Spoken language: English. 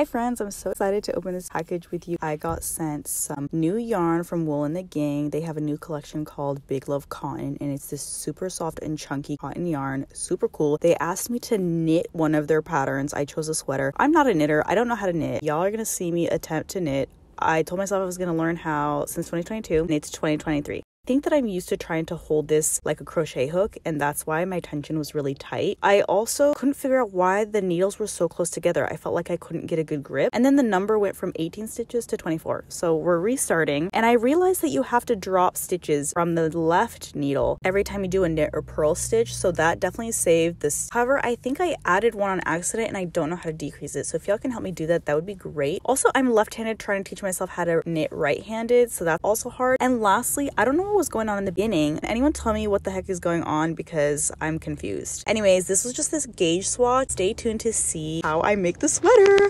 Hi friends, I'm so excited to open this package with you. I got sent some new yarn from Wool and the Gang. They have a new collection called Big Love Cotton and it's this super soft and chunky cotton yarn. Super cool. They asked me to knit one of their patterns. I chose a sweater. I'm not a knitter. I don't know how to knit. Y'all are going to see me attempt to knit. I told myself I was going to learn how since 2022 and it's 2023 think that I'm used to trying to hold this like a crochet hook and that's why my tension was really tight. I also couldn't figure out why the needles were so close together. I felt like I couldn't get a good grip. And then the number went from 18 stitches to 24. So we're restarting and I realized that you have to drop stitches from the left needle every time you do a knit or purl stitch. So that definitely saved this. However, I think I added one on accident and I don't know how to decrease it. So if y'all can help me do that, that would be great. Also, I'm left-handed trying to teach myself how to knit right-handed. So that's also hard. And lastly, I don't know was going on in the beginning. Anyone tell me what the heck is going on because I'm confused. Anyways, this was just this gauge swatch. Stay tuned to see how I make the sweater.